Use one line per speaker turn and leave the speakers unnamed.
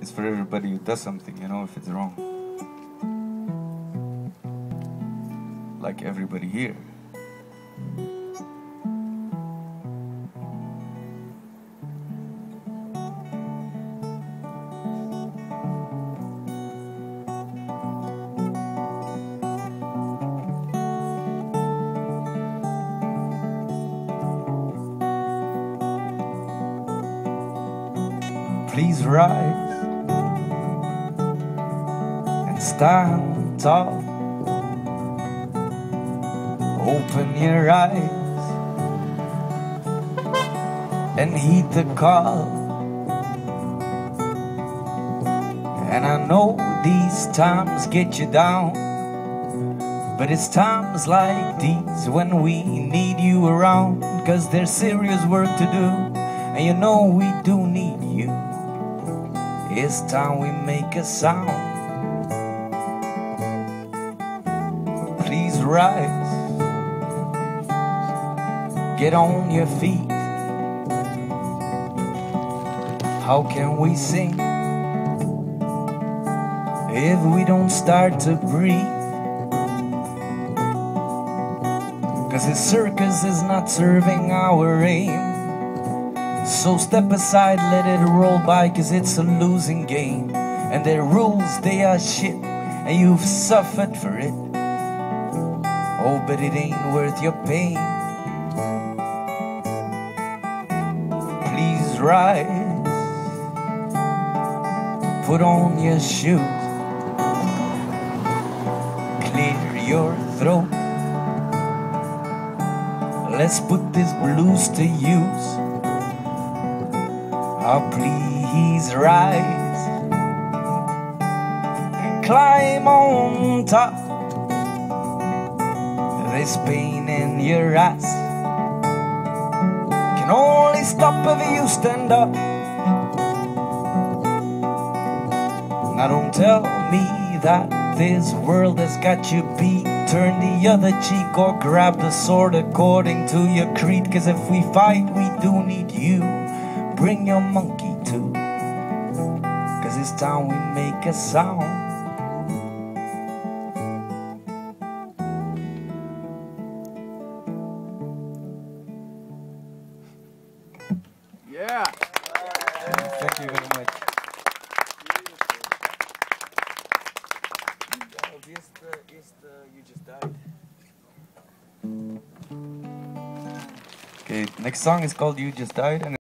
is for everybody who does something, you know, if it's wrong. Like everybody here. Please rise stand tall. Open your eyes and heed the call. And I know these times get you down, but it's times like these when we need you around. Cause there's serious work to do, and you know we do need you. It's time we make a sound. Rise. Get on your feet. How can we sing if we don't start to breathe? Cause this circus is not serving our aim. So step aside, let it roll by, cause it's a losing game. And their rules, they are shit, and you've suffered for it. Oh, but it ain't worth your pain. Please rise, put on your shoes, clear your throat. Let's put this blues to use. Oh, please rise climb on top. This pain in your eyes can only stop if you stand up. Now, don't tell me that this world has got you beat. Turn the other cheek or grab the sword according to your creed. Cause if we fight, we do need you bring your monkey too. Cause it's time we make a sound.
Yeah.
Thank you very much. you just died. Okay, next song is called You Just Died and